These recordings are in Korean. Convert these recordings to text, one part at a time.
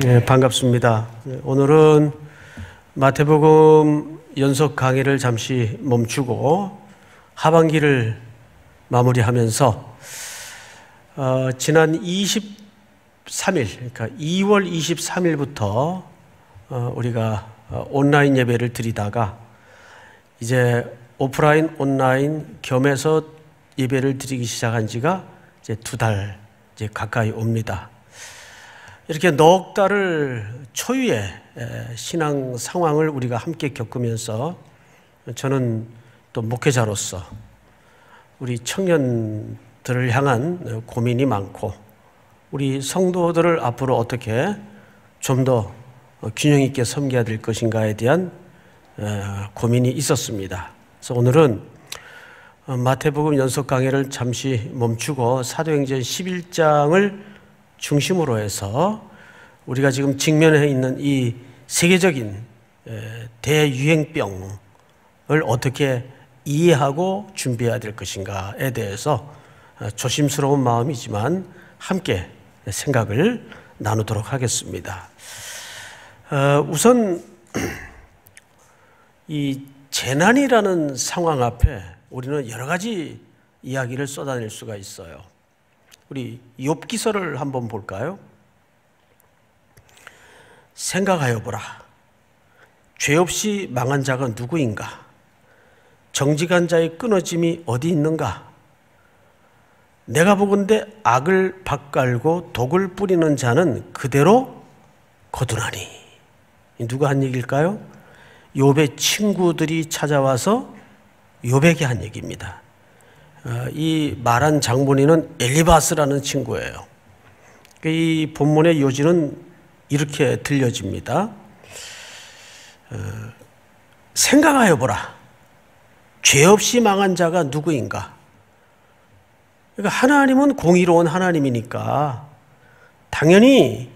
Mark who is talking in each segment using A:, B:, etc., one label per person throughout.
A: 네, 반갑습니다. 오늘은 마태복음 연속 강의를 잠시 멈추고 하반기를 마무리하면서 어, 지난 23일, 그러니까 2월 23일부터 어, 우리가 어, 온라인 예배를 드리다가 이제 오프라인, 온라인 겸해서 예배를 드리기 시작한 지가 이제 두 달 가까이 옵니다. 이렇게 넉 달을 초유의 신앙 상황을 우리가 함께 겪으면서 저는 또 목회자로서 우리 청년들을 향한 고민이 많고 우리 성도들을 앞으로 어떻게 좀 더 균형 있게 섬겨야 될 것인가에 대한 고민이 있었습니다. 그래서 오늘은 마태복음 연속 강의를 잠시 멈추고 사도행전 11장을 중심으로 해서 우리가 지금 직면해 있는 이 세계적인 대유행병을 어떻게 이해하고 준비해야 될 것인가에 대해서 어, 조심스러운 마음이지만 함께 생각을 나누도록 하겠습니다. 어, 우선 이 재난이라는 상황 앞에 우리는 여러 가지 이야기를 쏟아낼 수가 있어요. 우리 욥기서를 한번 볼까요? 생각하여 보라. 죄 없이 망한 자가 누구인가? 정직한 자의 끊어짐이 어디 있는가? 내가 보건대 악을 밭갈고 독을 뿌리는 자는 그대로 거두나니. 누가 한 얘기일까요? 욥의 친구들이 찾아와서 욥에게 한 얘기입니다. 어, 이 말한 장본인은 엘리바스라는 친구예요. 이 본문의 요지는 이렇게 들려집니다. 어, 생각하여 보라. 죄 없이 망한 자가 누구인가? 그러니까 하나님은 공의로운 하나님이니까 당연히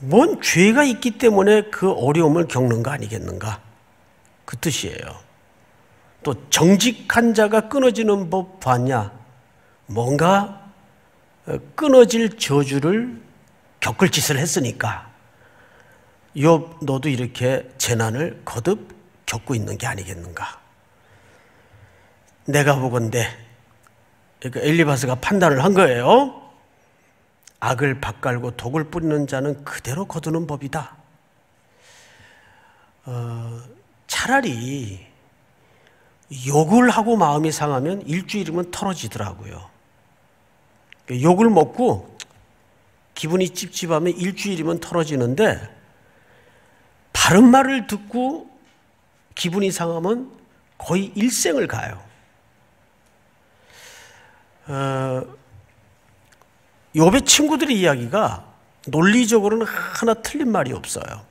A: 뭔 죄가 있기 때문에 그 어려움을 겪는 거 아니겠는가? 그 뜻이에요. 또 정직한 자가 끊어지는 법 봤냐? 뭔가 어, 끊어질 저주를 겪을 짓을 했으니까 요 너도 이렇게 재난을 거듭 겪고 있는 게 아니겠는가? 내가 보건대 그러니까 엘리바스가 판단을 한 거예요. 악을 밭갈고 독을 뿌리는 자는 그대로 거두는 법이다. 어, 차라리 욕을 하고 마음이 상하면 일주일이면 털어지더라고요. 욕을 먹고 기분이 찝찝하면 일주일이면 털어지는데 바른 말을 듣고 기분이 상하면 거의 일생을 가요. 어, 욥의 친구들의 이야기가 논리적으로는 하나 틀린 말이 없어요.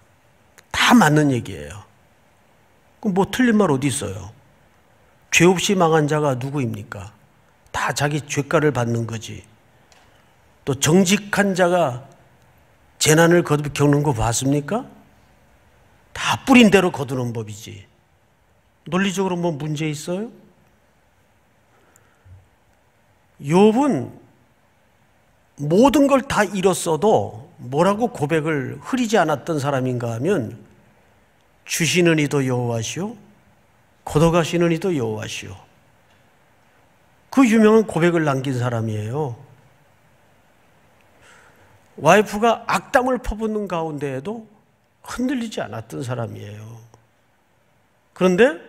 A: 다 맞는 얘기예요. 그럼 뭐 틀린 말 어디 있어요? 죄 없이 망한 자가 누구입니까? 다 자기 죄가를 받는 거지. 또 정직한 자가 재난을 거듭 겪는 거 봤습니까? 다 뿌린 대로 거두는 법이지. 논리적으로 뭐 문제 있어요? 욥은 모든 걸 다 잃었어도 뭐라고 고백을 흐리지 않았던 사람인가 하면 주시는 이도 여호와시오 걷어가시는 이도 여호와시오. 그 유명한 고백을 남긴 사람이에요. 와이프가 악담을 퍼붓는 가운데에도 흔들리지 않았던 사람이에요. 그런데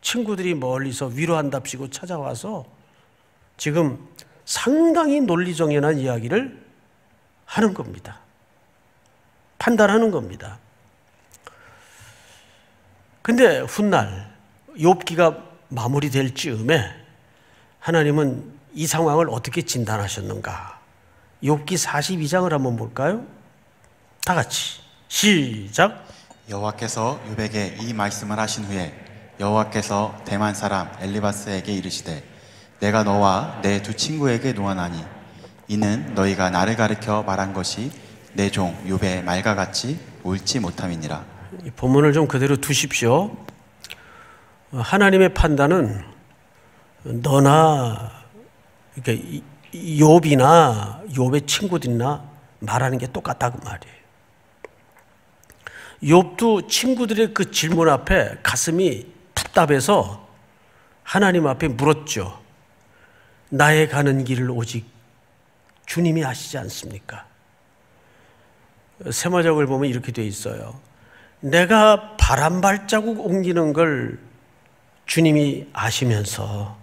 A: 친구들이 멀리서 위로한답시고 찾아와서 지금 상당히 논리정연한 이야기를 하는 겁니다. 판단하는 겁니다. 근데 훗날 욥기가 마무리될 즈음에 하나님은 이 상황을 어떻게 진단하셨는가? 욥기 42장을 한번 볼까요? 다 같이 시작.
B: 여호와께서 욥에게 이 말씀을 하신 후에 여호와께서 대만 사람 엘리바스에게 이르시되 내가 너와 내 두 친구에게 노하나니 이는 너희가 나를 가르켜 말한 것이 내 종 욥의 말과 같이 옳지 못함이니라.
A: 본문을 좀 그대로 두십시오. 하나님의 판단은 너나 그러니까 욥이나 욥의 친구들이나 말하는 게 똑같다 그 말이에요. 욥도 친구들의 그 질문 앞에 가슴이 답답해서 하나님 앞에 물었죠. 나의 가는 길을 오직 주님이 아시지 않습니까? 세마적을 보면 이렇게 돼 있어요. 내가 바람 발자국 옮기는 걸 주님이 아시면서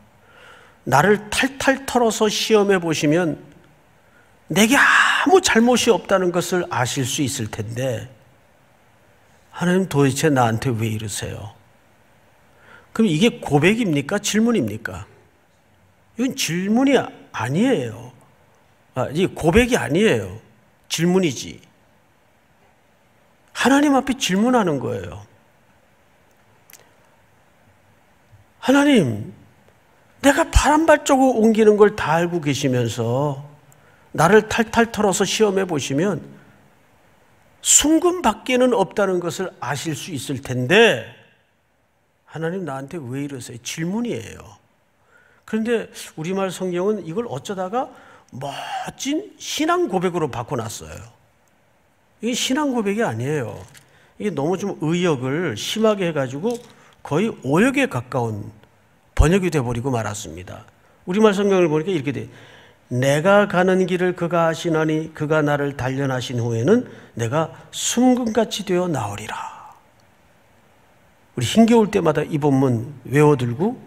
A: 나를 탈탈 털어서 시험해 보시면 내게 아무 잘못이 없다는 것을 아실 수 있을 텐데 하나님 도대체 나한테 왜 이러세요? 그럼 이게 고백입니까? 질문입니까? 이건 질문이 아니에요. 아, 이 고백이 아니에요. 질문이지. 하나님 앞에 질문하는 거예요. 하나님, 내가 바람 발자국 옮기는 걸 다 알고 계시면서 나를 탈탈 털어서 시험해 보시면 순금 밖에는 없다는 것을 아실 수 있을 텐데 하나님 나한테 왜 이러세요? 질문이에요. 그런데 우리말 성경은 이걸 어쩌다가 멋진 신앙 고백으로 바꿔놨어요. 이게 신앙 고백이 아니에요. 이게 너무 좀 의역을 심하게 해가지고 거의 오역에 가까운 번역이 돼버리고 말았습니다. 우리말 성경을 보니까 이렇게 돼. 내가 가는 길을 그가 하시나니 그가 나를 단련하신 후에는 내가 순금같이 되어 나오리라. 우리 힘겨울 때마다 이 본문 외워들고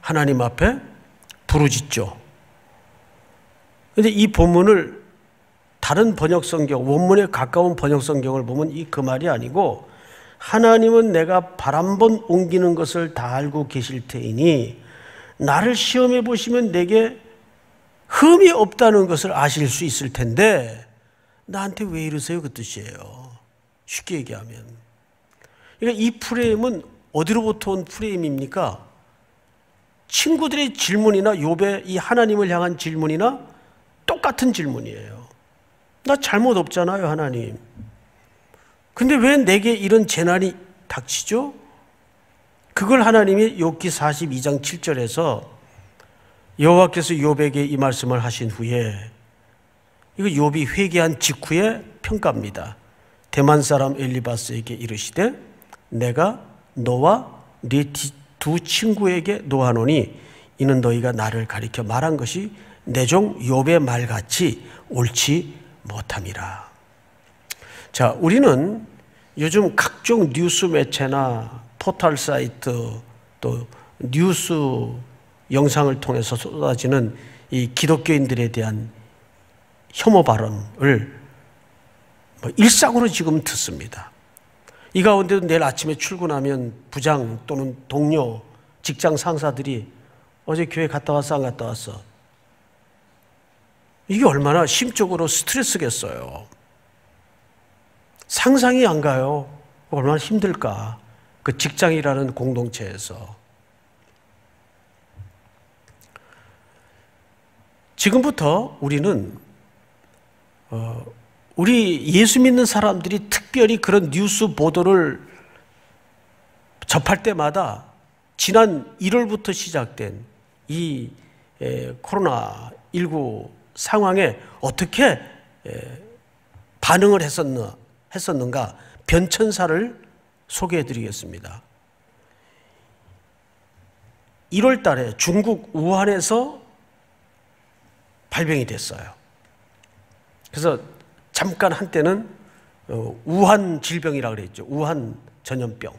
A: 하나님 앞에 부르짖죠. 근데 이 본문을 다른 번역 성경, 원문에 가까운 번역 성경을 보면 이 그 말이 아니고 하나님은 내가 바람번 옮기는 것을 다 알고 계실 테이니 나를 시험해 보시면 내게 흠이 없다는 것을 아실 수 있을 텐데 나한테 왜 이러세요? 그 뜻이에요. 쉽게 얘기하면. 그러니까 이 프레임은 어디로부터 온 프레임입니까? 친구들의 질문이나 욥의 이 하나님을 향한 질문이나 똑같은 질문이에요. 나 잘못 없잖아요, 하나님. 근데 왜 내게 이런 재난이 닥치죠? 그걸 하나님이 욥기 42장 7절에서 여호와께서 욥에게 이 말씀을 하신 후에 이거 욥이 회개한 직후에 평가입니다. 대만 사람 엘리바스에게 이르시되 내가 너와 네 두 친구에게 노하노니 이는 너희가 나를 가리켜 말한 것이 내 종 욥의 말같이 옳지 못함이라. 자, 우리는 요즘 각종 뉴스 매체나 포털 사이트 또 뉴스 영상을 통해서 쏟아지는 이 기독교인들에 대한 혐오 발언을 뭐 일상으로 지금 듣습니다. 이 가운데도 내일 아침에 출근하면 부장 또는 동료, 직장 상사들이 어제 교회 갔다 왔어, 안 갔다 왔어? 이게 얼마나 심적으로 스트레스겠어요. 상상이 안 가요. 얼마나 힘들까. 그 직장이라는 공동체에서. 지금부터 우리는 어, 우리 예수 믿는 사람들이 특별히 그런 뉴스 보도를 접할 때마다 지난 1월부터 시작된 이 코로나 19 상황에 어떻게 반응을 했었나, 했었는가 변천사를 소개해 드리겠습니다. 1월 달에 중국 우한에서 발병이 됐어요. 그래서 잠깐 한때는 어, 우한 질병이라 그랬죠. 우한 전염병.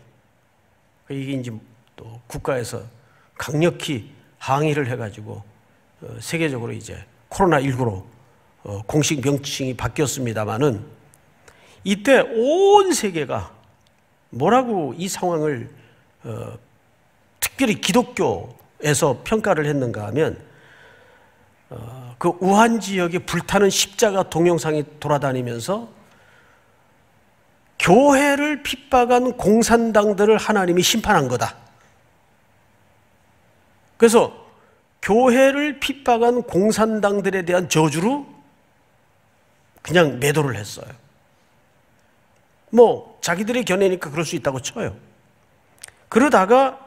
A: 이게 이제 또 국가에서 강력히 항의를 해가지고 어, 세계적으로 이제 코로나 19로 어, 공식 명칭이 바뀌었습니다만은 이때 온 세계가 뭐라고 이 상황을 특별히 기독교에서 평가를 했는가 하면 어, 그 우한 지역에 불타는 십자가 동영상이 돌아다니면서 교회를 핍박한 공산당들을 하나님이 심판한 거다. 그래서 교회를 핍박한 공산당들에 대한 저주로 그냥 매도를 했어요. 뭐 자기들의 견해니까 그럴 수 있다고 쳐요. 그러다가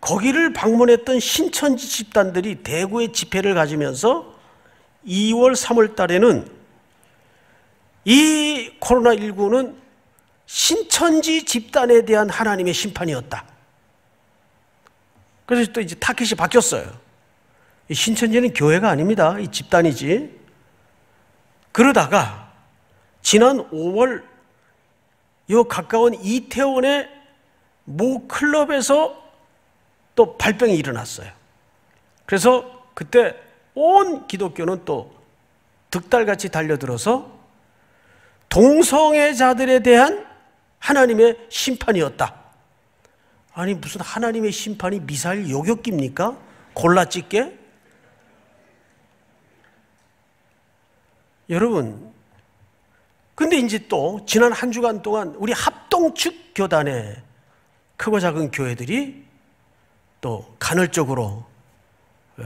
A: 거기를 방문했던 신천지 집단들이 대구의 집회를 가지면서 2월, 3월 달에는 이 코로나19는 신천지 집단에 대한 하나님의 심판이었다. 그래서 또 이제 타켓이 바뀌었어요. 이 신천지는 교회가 아닙니다. 이 집단이지. 그러다가 지난 5월 요 가까운 이태원의 모 클럽에서 또 발병이 일어났어요. 그래서 그때 온 기독교는 또 득달같이 달려들어서 동성애자들에 대한 하나님의 심판이었다. 아니 무슨 하나님의 심판이 미사일 요격기입니까? 골라 찍게? 여러분 근데 이제 또 지난 한 주간 동안 우리 합동측 교단의 크고 작은 교회들이 또 간헐적으로 어,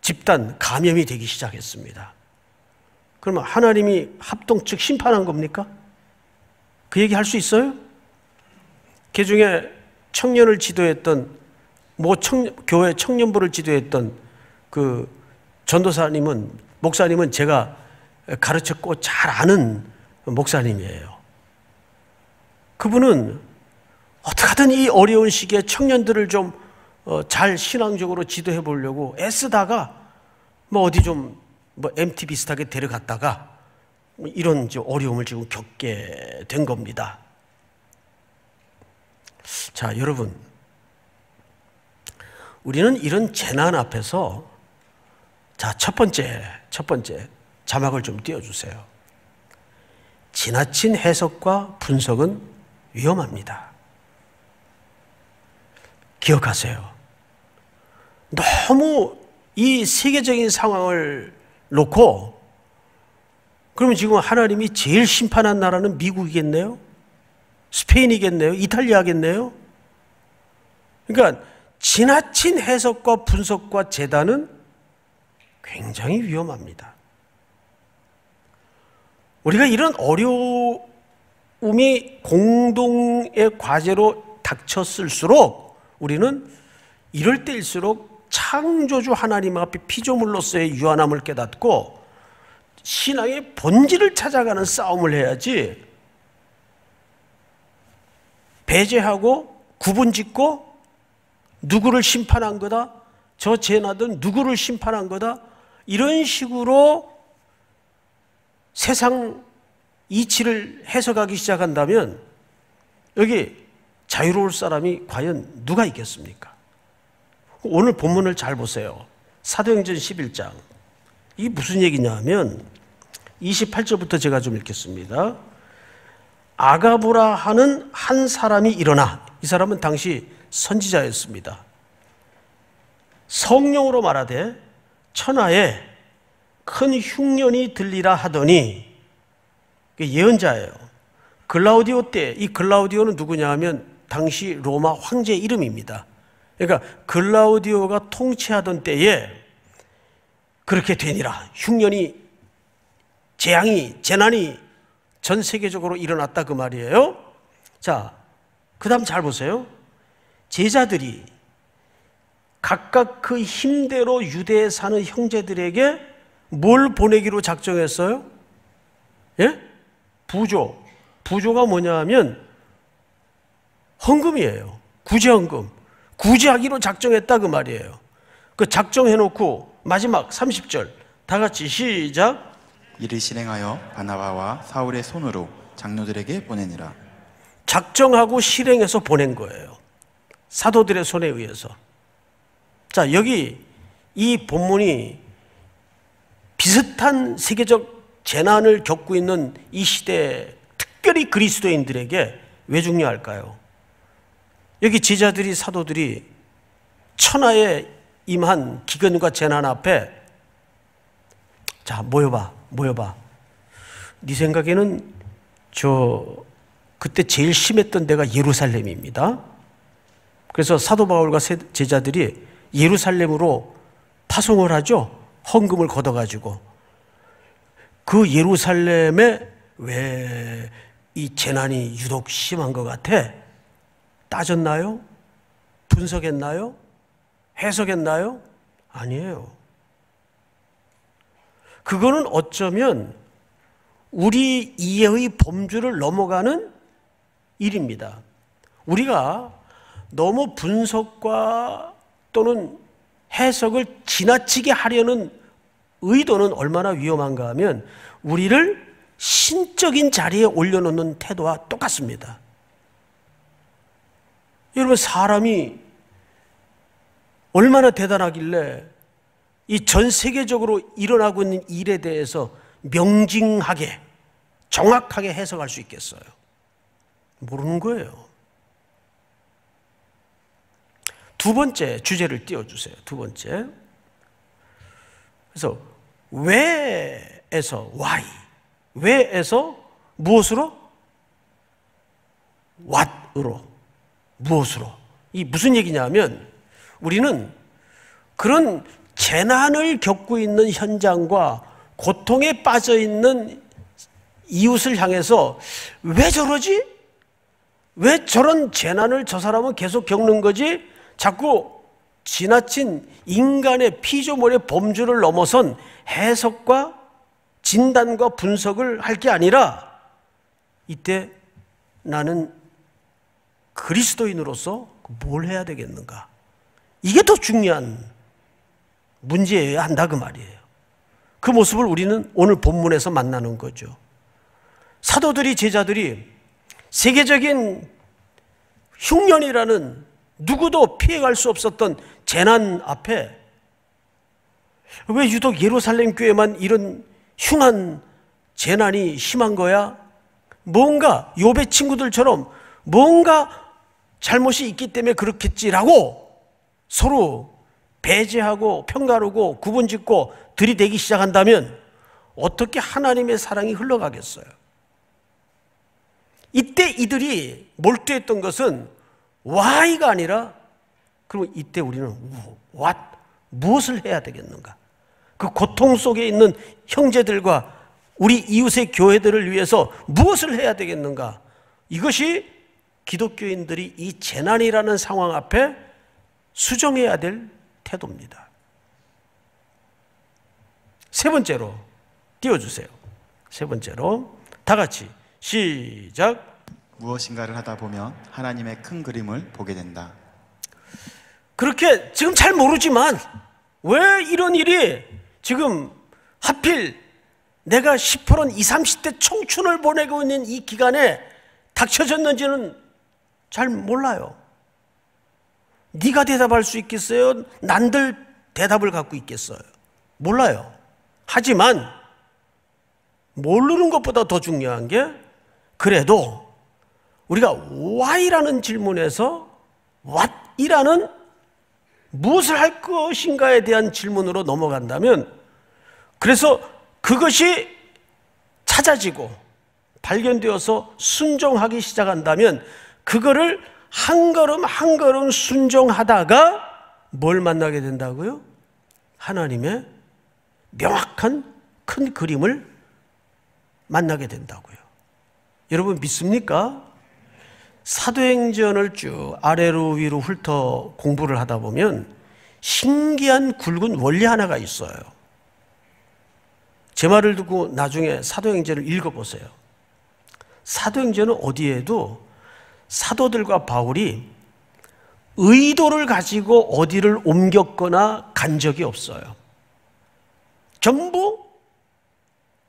A: 집단 감염이 되기 시작했습니다. 그러면 하나님이 합동측 심판한 겁니까? 그 얘기 할 수 있어요? 그 중에 청년을 지도했던 모 청, 교회 청년부를 지도했던 그 전도사님은 목사님은 제가 가르쳤고 잘 아는 목사님이에요. 그분은 어떻게든 이 어려운 시기에 청년들을 좀잘 어, 신앙적으로 지도해 보려고 애쓰다가 뭐 어디 좀 뭐 MT 비슷하게 데려갔다가 이런 어려움을 지금 겪게 된 겁니다. 자, 여러분. 우리는 이런 재난 앞에서 자, 첫 번째, 첫 번째. 자막을 좀 띄워주세요. 지나친 해석과 분석은 위험합니다. 기억하세요. 너무 이 세계적인 상황을 놓고 그러면 지금 하나님이 제일 심판한 나라는 미국이겠네요? 스페인이겠네요? 이탈리아겠네요? 그러니까 지나친 해석과 분석과 재단은 굉장히 위험합니다. 우리가 이런 어려움이 공동의 과제로 닥쳤을수록 우리는 이럴 때일수록 창조주 하나님 앞에 피조물로서의 유한함을 깨닫고 신앙의 본질을 찾아가는 싸움을 해야지 배제하고 구분 짓고 누구를 심판한 거다? 저 죄나든 누구를 심판한 거다? 이런 식으로 세상 이치를 해석하기 시작한다면 여기 자유로울 사람이 과연 누가 있겠습니까? 오늘 본문을 잘 보세요. 사도행전 11장. 이 무슨 얘기냐면 28절부터 제가 좀 읽겠습니다. 아가부라 하는 한 사람이 일어나 이 사람은 당시 선지자였습니다. 성령으로 말하되 천하에 큰 흉년이 들리라 하더니 예언자예요. 글라우디오 때 이 글라우디오는 누구냐 하면 당시 로마 황제 이름입니다. 그러니까 글라우디오가 통치하던 때에 그렇게 되니라. 흉년이 재앙이 재난이 전 세계적으로 일어났다 그 말이에요. 자, 그다음 잘 보세요. 제자들이 각각 그 힘대로 유대에 사는 형제들에게 뭘 보내기로 작정했어요? 예? 부조. 부조가 뭐냐 하면 헌금이에요. 구제헌금. 구제하기로 작정했다 그 말이에요. 그 작정해 놓고 마지막 30절 다 같이 시작.
B: 이를 실행하여 바나바와 사울의 손으로 장로들에게 보내니라.
A: 작정하고 실행해서 보낸 거예요. 사도들의 손에 의해서. 자, 여기 이 본문이 비슷한 세계적 재난을 겪고 있는 이 시대에 특별히 그리스도인들에게 왜 중요할까요? 여기 제자들이 사도들이 천하에 임한 기근과 재난 앞에 자 모여봐 모여봐 네 생각에는 저 그때 제일 심했던 데가 예루살렘입니다. 그래서 사도 바울과 제자들이 예루살렘으로 파송을 하죠. 헌금을 걷어가지고 그 예루살렘에 왜 이 재난이 유독 심한 것 같아? 따졌나요? 분석했나요? 해석했나요? 아니에요. 그거는 어쩌면 우리 이해의 범주를 넘어가는 일입니다. 우리가 너무 분석과 또는 해석을 지나치게 하려는 의도는 얼마나 위험한가 하면 우리를 신적인 자리에 올려놓는 태도와 똑같습니다. 여러분, 사람이 얼마나 대단하길래 이 전 세계적으로 일어나고 있는 일에 대해서 명징하게, 정확하게 해석할 수 있겠어요? 모르는 거예요. 두 번째 주제를 띄워주세요. 두 번째. 그래서 왜에서 why, 왜에서 무엇으로? what으로, 무엇으로. 이 무슨 얘기냐면 우리는 그런 재난을 겪고 있는 현장과 고통에 빠져 있는 이웃을 향해서 왜 저러지? 왜 저런 재난을 저 사람은 계속 겪는 거지? 자꾸 지나친 인간의 피조물의 범주를 넘어선 해석과 진단과 분석을 할 게 아니라 이때 나는 그리스도인으로서 뭘 해야 되겠는가? 이게 더 중요한 문제여야 한다 그 말이에요. 그 모습을 우리는 오늘 본문에서 만나는 거죠. 사도들이 제자들이 세계적인 흉년이라는 누구도 피해갈 수 없었던 재난 앞에 왜 유독 예루살렘 교회만 이런 흉한 재난이 심한 거야? 뭔가 요배 친구들처럼 뭔가 잘못이 있기 때문에 그렇겠지라고 서로 배제하고 평가르고 구분짓고 들이대기 시작한다면 어떻게 하나님의 사랑이 흘러가겠어요? 이때 이들이 몰두했던 것은 why가 아니라 그럼 이때 우리는 what 무엇을 해야 되겠는가? 그 고통 속에 있는 형제들과 우리 이웃의 교회들을 위해서 무엇을 해야 되겠는가? 이것이 기독교인들이 이 재난이라는 상황 앞에 수정해야 될 태도입니다. 세 번째로 띄워주세요. 세 번째로 다 같이 시작.
B: 무엇인가를 하다 보면 하나님의 큰 그림을 보게 된다.
A: 그렇게 지금 잘 모르지만 왜 이런 일이 지금 하필 내가 10%는 20, 30대 청춘을 보내고 있는 이 기간에 닥쳐졌는지는 잘 몰라요. 네가 대답할 수 있겠어요? 난들 대답을 갖고 있겠어요? 몰라요. 하지만 모르는 것보다 더 중요한 게 그래도 우리가 why라는 질문에서 what이라는 무엇을 할 것인가에 대한 질문으로 넘어간다면 그래서 그것이 찾아지고 발견되어서 순종하기 시작한다면 그거를 한 걸음 한 걸음 순종하다가 뭘 만나게 된다고요? 하나님의 명확한 큰 그림을 만나게 된다고요. 여러분 믿습니까? 사도행전을 쭉 아래로 위로 훑어 공부를 하다 보면 신기한 굵은 원리 하나가 있어요. 제 말을 듣고 나중에 사도행전을 읽어보세요. 사도행전은 어디에도 사도들과 바울이 의도를 가지고 어디를 옮겼거나 간 적이 없어요. 전부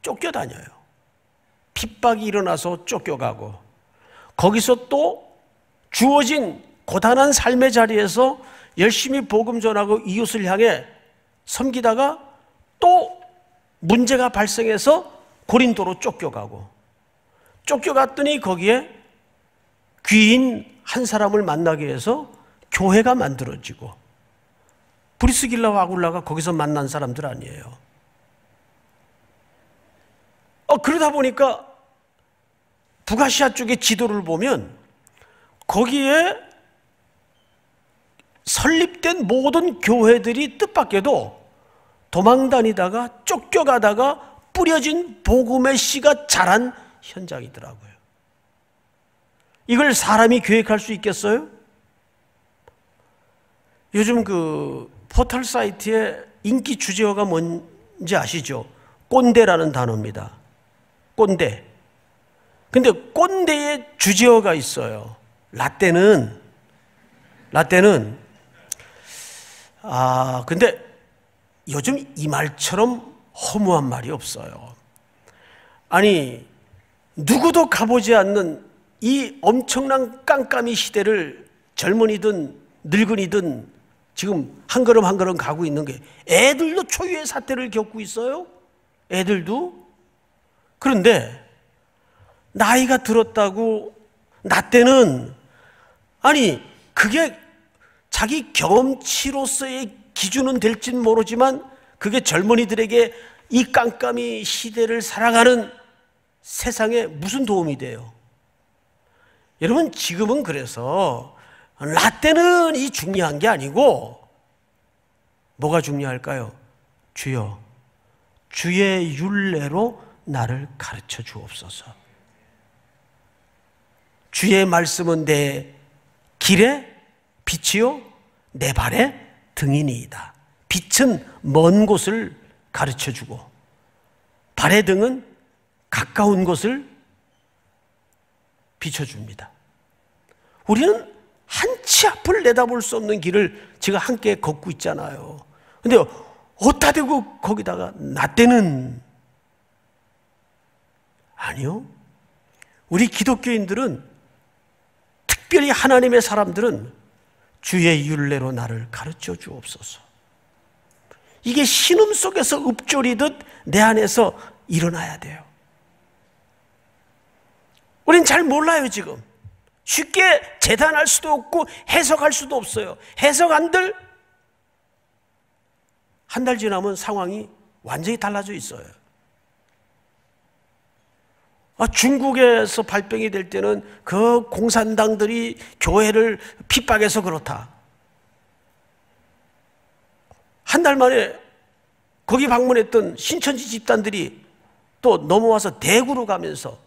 A: 쫓겨다녀요. 핍박이 일어나서 쫓겨가고 거기서 또 주어진 고단한 삶의 자리에서 열심히 복음 전하고 이웃을 향해 섬기다가 또 문제가 발생해서 고린도로 쫓겨가고 쫓겨갔더니 거기에 귀인 한 사람을 만나기 위해서 교회가 만들어지고 브리스길라와 아굴라가 거기서 만난 사람들 아니에요. 어, 그러다 보니까 북아시아 쪽의 지도를 보면 거기에 설립된 모든 교회들이 뜻밖에도 도망다니다가 쫓겨가다가 뿌려진 복음의 씨가 자란 현장이더라고요. 이걸 사람이 계획할 수 있겠어요? 요즘 그 포털 사이트의 인기 주제어가 뭔지 아시죠? 꼰대라는 단어입니다. 꼰대. 근데 꼰대의 주제어가 있어요. 라떼는 라떼는 아 근데 요즘 이 말처럼 허무한 말이 없어요. 아니 누구도 가보지 않는 이 엄청난 깜깜이 시대를 젊은이든 늙은이든 지금 한 걸음 한 걸음 가고 있는 게 애들도 초유의 사태를 겪고 있어요. 애들도 그런데 나이가 들었다고 나 때는 아니 그게 자기 경험치로서의 기준은 될진 모르지만 그게 젊은이들에게 이 깜깜이 시대를 살아가는 세상에 무슨 도움이 돼요? 여러분 지금은 그래서 라떼는 이 중요한 게 아니고 뭐가 중요할까요? 주여 주의 윤례로 나를 가르쳐 주옵소서. 주의 말씀은 내 길에 빛이요 내 발에 등이니이다. 빛은 먼 곳을 가르쳐 주고 발의 등은 가까운 곳을 비춰 줍니다. 우리는 한치 앞을 내다볼 수 없는 길을 지금 함께 걷고 있잖아요. 근데 어디다 대고 거기다가 나 때는 아니요. 우리 기독교인들은 특별히 하나님의 사람들은 주의 윤례로 나를 가르쳐 주옵소서. 이게 신음 속에서 읊조리듯 내 안에서 일어나야 돼요. 우린 잘 몰라요, 지금. 쉽게 재단할 수도 없고 해석할 수도 없어요. 해석 안들 한 달 지나면 상황이 완전히 달라져 있어요. 아, 중국에서 발병이 될 때는 그 공산당들이 교회를 핍박해서 그렇다. 한 달 만에 거기 방문했던 신천지 집단들이 또 넘어와서 대구로 가면서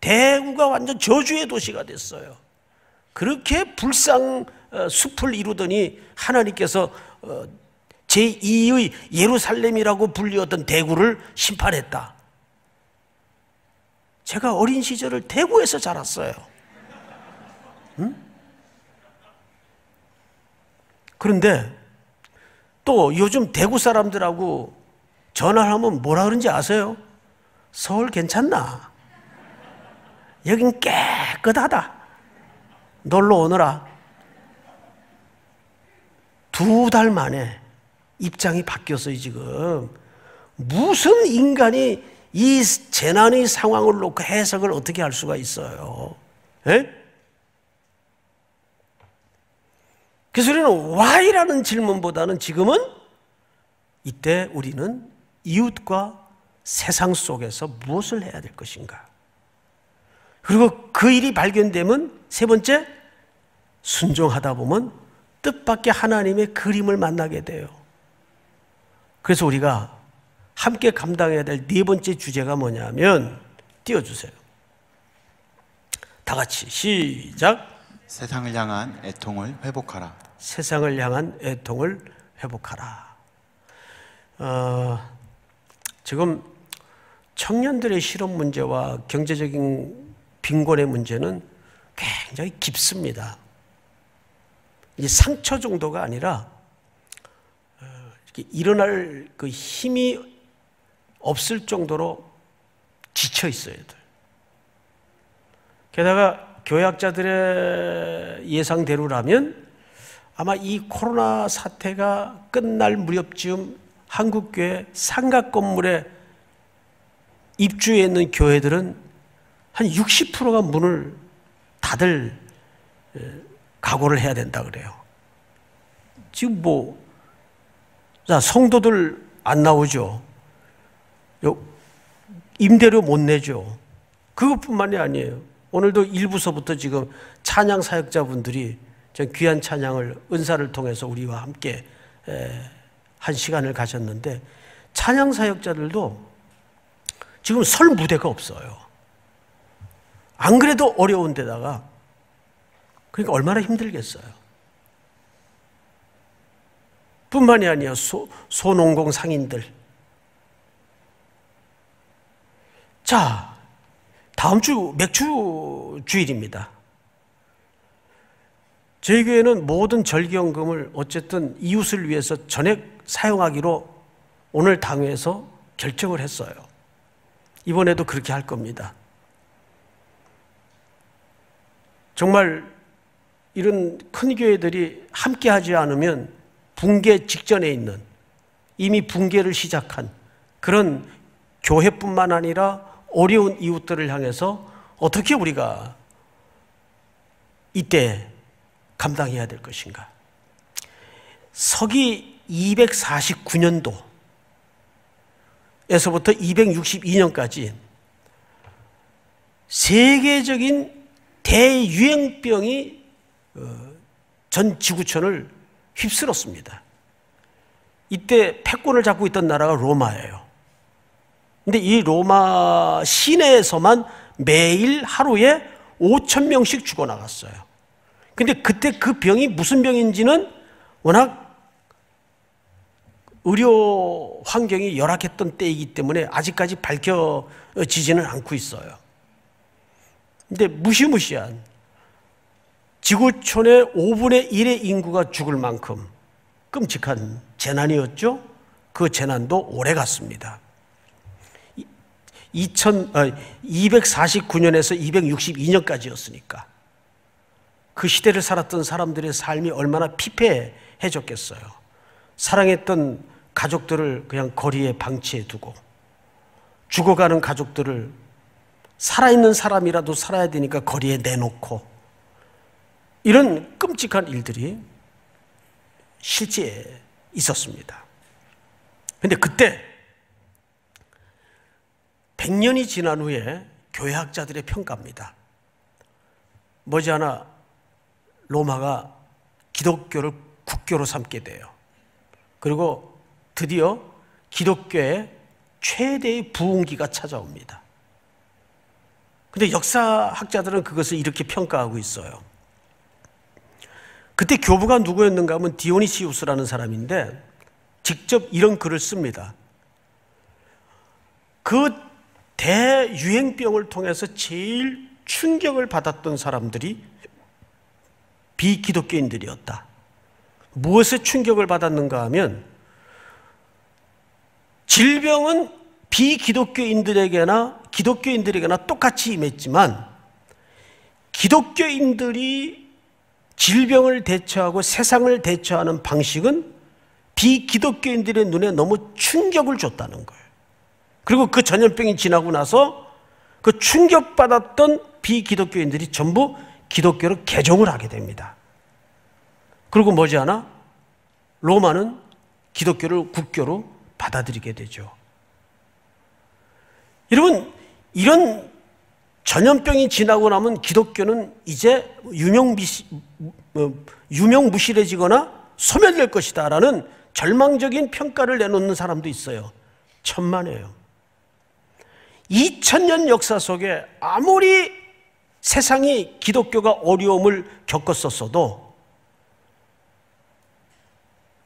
A: 대구가 완전 저주의 도시가 됐어요. 그렇게 불상 어, 숲을 이루더니 하나님께서 어, 제2의 예루살렘이라고 불리었던 대구를 심판했다. 제가 어린 시절을 대구에서 자랐어요. 응? 그런데 또 요즘 대구 사람들하고 전화를 하면 뭐라 그런지 아세요? 서울 괜찮나? 여긴 깨끗하다. 놀러 오너라. 두 달 만에 입장이 바뀌었어요, 지금. 무슨 인간이 이 재난의 상황을 놓고 해석을 어떻게 할 수가 있어요? 에? 그래서 우리는 why라는 질문보다는 지금은 이때 우리는 이웃과 세상 속에서 무엇을 해야 될 것인가? 그리고 그 일이 발견되면 세 번째, 순종하다 보면 뜻밖의 하나님의 그림을 만나게 돼요. 그래서 우리가 함께 감당해야 될 네 번째 주제가 뭐냐면, 띄워주세요. 다 같이 시작.
B: 세상을 향한 애통을 회복하라.
A: 세상을 향한 애통을 회복하라. 어, 지금 청년들의 실업 문제와 경제적인 빈곤의 문제는 굉장히 깊습니다. 이 상처 정도가 아니라 어, 일어날 그 힘이 없을 정도로 지쳐 있어요. 게다가 교약자들의 예상대로라면 아마 이 코로나 사태가 끝날 무렵쯤 한국교회 삼각 건물에 입주해 있는 교회들은 한 60%가 문을 닫을 각오를 해야 된다 그래요. 지금 뭐, 자, 성도들 안 나오죠. 임대료 못 내죠. 그것뿐만이 아니에요. 오늘도 일부서부터 지금 찬양 사역자분들이 귀한 찬양을 은사를 통해서 우리와 함께 한 시간을 가졌는데 찬양 사역자들도 지금 설 무대가 없어요. 안 그래도 어려운 데다가 그러니까 얼마나 힘들겠어요. 뿐만이 아니라 소, 소농공 상인들. 자, 다음 주 맥주 주일입니다. 저희 교회는 모든 절기연금을 어쨌든 이웃을 위해서 전액 사용하기로 오늘 당회에서 결정을 했어요. 이번에도 그렇게 할 겁니다. 정말 이런 큰 교회들이 함께 하지 않으면 붕괴 직전에 있는 이미 붕괴를 시작한 그런 교회뿐만 아니라 어려운 이웃들을 향해서 어떻게 우리가 이때 감당해야 될 것인가? 서기 249년도에서부터 262년까지 세계적인 대유행병이 어, 전 지구촌을 휩쓸었습니다. 이때 패권을 잡고 있던 나라가 로마예요. 근데 이 로마 시내에서만 매일 하루에 5천 명씩 죽어나갔어요. 근데 그때 그 병이 무슨 병인지는 워낙 의료 환경이 열악했던 때이기 때문에 아직까지 밝혀지지는 않고 있어요. 근데 무시무시한 지구촌의 5분의 1의 인구가 죽을 만큼 끔찍한 재난이었죠. 그 재난도 오래 갔습니다. 2000, 어, 249년에서 262년까지였으니까 그 시대를 살았던 사람들의 삶이 얼마나 피폐해졌겠어요. 사랑했던 가족들을 그냥 거리에 방치해 두고 죽어가는 가족들을 살아있는 사람이라도 살아야 되니까 거리에 내놓고 이런 끔찍한 일들이 실제 있었습니다. 근데 그때 100년이 지난 후에 교회학자들의 평가입니다. 머지않아 로마가 기독교를 국교로 삼게 돼요. 그리고 드디어 기독교의 최대의 부흥기가 찾아옵니다. 근데 역사학자들은 그것을 이렇게 평가하고 있어요. 그때 교부가 누구였는가 하면 디오니시우스라는 사람인데 직접 이런 글을 씁니다. 그 대유행병을 통해서 제일 충격을 받았던 사람들이 비기독교인들이었다. 무엇에 충격을 받았는가 하면 질병은 비기독교인들에게나 기독교인들에게나 똑같이 임했지만 기독교인들이 질병을 대처하고 세상을 대처하는 방식은 비기독교인들의 눈에 너무 충격을 줬다는 거예요. 그리고 그 전염병이 지나고 나서 그 충격받았던 비기독교인들이 전부 기독교로 개종을 하게 됩니다. 그리고 머지않아 로마는 기독교를 국교로 받아들이게 되죠. 여러분, 이런 전염병이 지나고 나면 기독교는 이제 유명비시, 뭐, 유명무실해지거나 소멸될 것이다 라는 절망적인 평가를 내놓는 사람도 있어요. 천만에요. 2000년 역사 속에 아무리 세상이 기독교가 어려움을 겪었었어도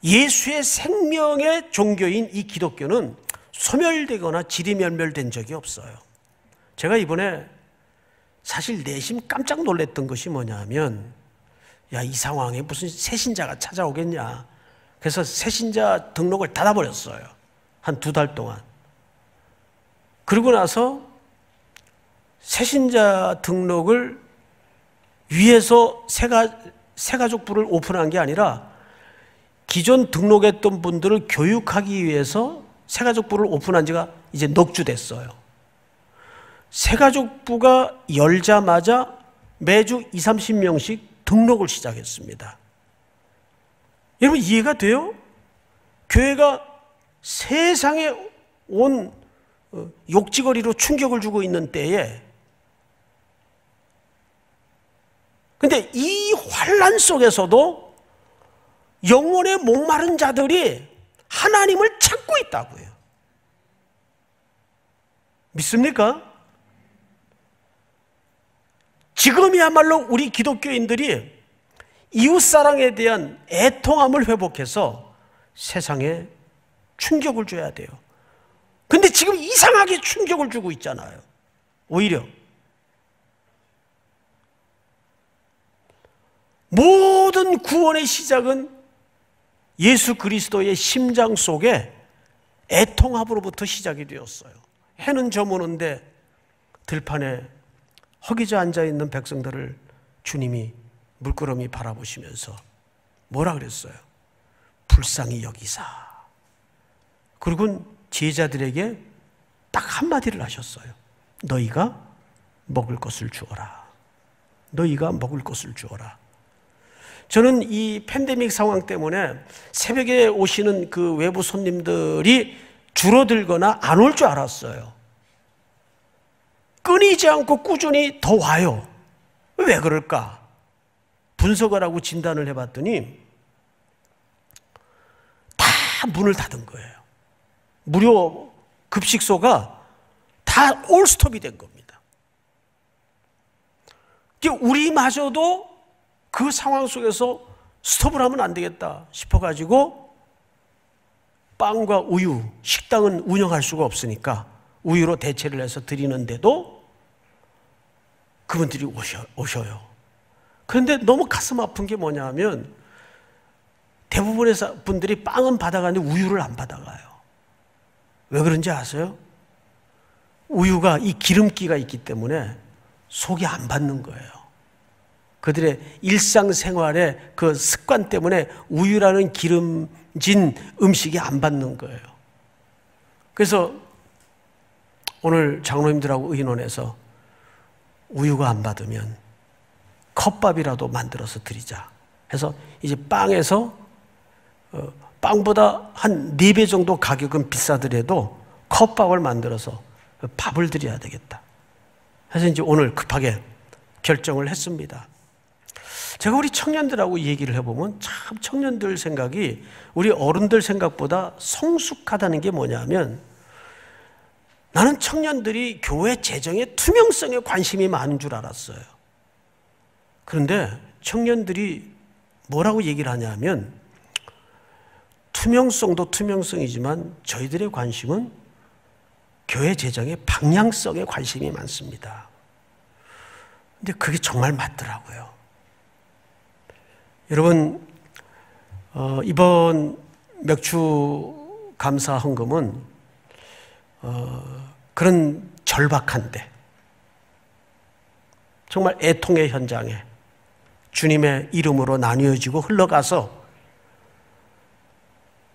A: 예수의 생명의 종교인 이 기독교는 소멸되거나 지리멸멸된 적이 없어요. 제가 이번에 사실 내심 깜짝 놀랐던 것이 뭐냐면 야, 이 상황에 무슨 새신자가 찾아오겠냐. 그래서 새신자 등록을 닫아버렸어요. 한 두 달 동안. 그러고 나서 새신자 등록을 위해서 새가, 새가족부를 오픈한 게 아니라 기존 등록했던 분들을 교육하기 위해서 새가족부를 오픈한 지가 이제 넉주 됐어요. 새가족부가 열자마자 매주 2, 30명씩 등록을 시작했습니다. 여러분 이해가 돼요? 교회가 세상에 온 어, 욕지거리로 충격을 주고 있는 때에 근데 이 환란 속에서도 영혼의 목마른 자들이 하나님을 찾고 있다고요. 믿습니까? 지금이야말로 우리 기독교인들이 이웃사랑에 대한 애통함을 회복해서 세상에 충격을 줘야 돼요. 근데 지금 이상하게 충격을 주고 있잖아요. 오히려. 모든 구원의 시작은 예수 그리스도의 심장 속에 애통함으로부터 시작이 되었어요. 해는 저무는데 들판에 허기져 앉아 있는 백성들을 주님이 물끄러미 바라보시면서 뭐라 그랬어요? 불쌍히 여기사. 그리고는 제자들에게 딱 한마디를 하셨어요. 너희가 먹을 것을 주어라. 너희가 먹을 것을 주어라. 저는 이 팬데믹 상황 때문에 새벽에 오시는 그 외부 손님들이 줄어들거나 안 올 줄 알았어요. 끊이지 않고 꾸준히 더 와요. 왜 그럴까? 분석을 하고 진단을 해봤더니 다 문을 닫은 거예요. 무료 급식소가 다 올스톱이 된 겁니다. 우리마저도 그 상황 속에서 스톱을 하면 안 되겠다 싶어가지고 빵과 우유, 식당은 운영할 수가 없으니까 우유로 대체를 해서 드리는데도 그분들이 오셔, 오셔요. 그런데 너무 가슴 아픈 게 뭐냐면 대부분의 분들이 빵은 받아가는데 우유를 안 받아가요. 왜 그런지 아세요? 우유가 이 기름기가 있기 때문에 속이 안 받는 거예요. 그들의 일상생활의 그 습관 때문에 우유라는 기름진 음식이 안 받는 거예요. 그래서 오늘 장로님들하고 의논해서 우유가 안 받으면 컵밥이라도 만들어서 드리자. 해서 이제 빵에서 어, 빵보다 한 네 배 정도 가격은 비싸더라도 컵밥을 만들어서 밥을 드려야 되겠다. 그래서 이제 오늘 급하게 결정을 했습니다. 제가 우리 청년들하고 얘기를 해보면 참 청년들 생각이 우리 어른들 생각보다 성숙하다는 게 뭐냐면 나는 청년들이 교회 재정의 투명성에 관심이 많은 줄 알았어요. 그런데 청년들이 뭐라고 얘기를 하냐면 투명성도 투명성이지만 저희들의 관심은 교회 재정의 방향성에 관심이 많습니다. 근데 그게 정말 맞더라고요. 여러분, 어, 이번 맥주 감사 헌금은 어, 그런 절박한데 정말 애통의 현장에 주님의 이름으로 나뉘어지고 흘러가서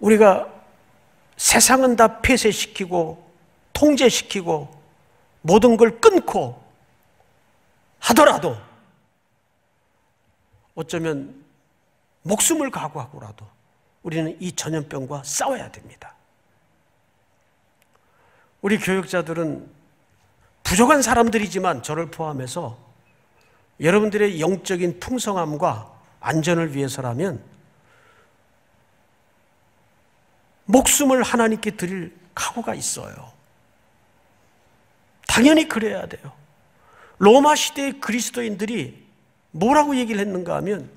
A: 우리가 세상은 다 폐쇄시키고 통제시키고 모든 걸 끊고 하더라도 어쩌면 목숨을 각오하고라도 우리는 이 전염병과 싸워야 됩니다. 우리 교육자들은 부족한 사람들이지만 저를 포함해서 여러분들의 영적인 풍성함과 안전을 위해서라면 목숨을 하나님께 드릴 각오가 있어요. 당연히 그래야 돼요. 로마 시대의 그리스도인들이 뭐라고 얘기를 했는가 하면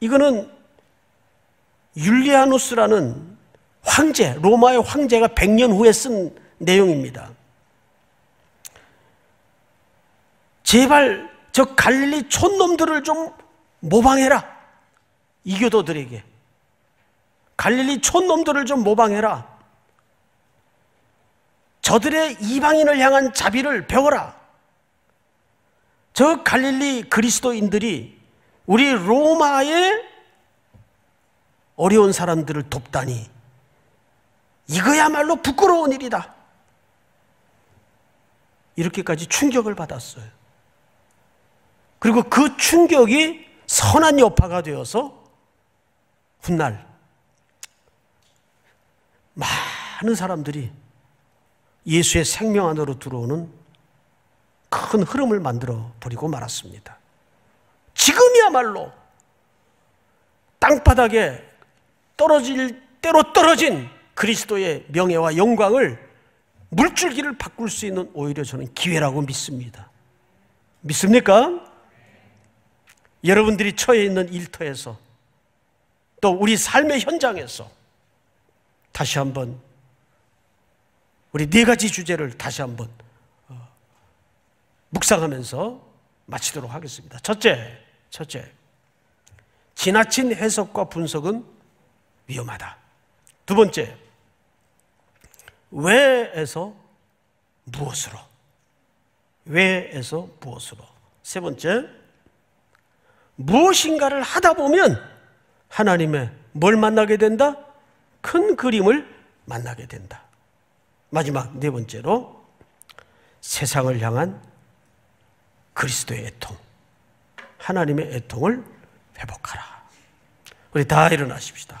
A: 이거는 율리아누스라는 황제, 로마의 황제가 100년 후에 쓴 내용입니다. 제발 저 갈릴리 촌놈들을 좀 모방해라. 이교도들에게. 갈릴리 촌놈들을 좀 모방해라. 저들의 이방인을 향한 자비를 배워라. 저 갈릴리 그리스도인들이 우리 로마의 어려운 사람들을 돕다니 이거야말로 부끄러운 일이다. 이렇게까지 충격을 받았어요. 그리고 그 충격이 선한 여파가 되어서 훗날 많은 사람들이 예수의 생명 안으로 들어오는 큰 흐름을 만들어 버리고 말았습니다. 지금이야말로 땅바닥에 떨어질 때로 떨어진 그리스도의 명예와 영광을 물줄기를 바꿀 수 있는 오히려 저는 기회라고 믿습니다. 믿습니까? 여러분들이 처해 있는 일터에서 또 우리 삶의 현장에서 다시 한번 우리 네 가지 주제를 다시 한번 어, 묵상하면서 마치도록 하겠습니다. 첫째, 첫째, 지나친 해석과 분석은 위험하다. 두 번째, 왜에서 무엇으로? 왜에서 무엇으로? 세 번째, 무엇인가를 하다 보면 하나님의 뭘 만나게 된다? 큰 그림을 만나게 된다. 마지막 네 번째로 세상을 향한 그리스도의 애통, 하나님의 애통을 회복하라. 우리 다 일어나십시다.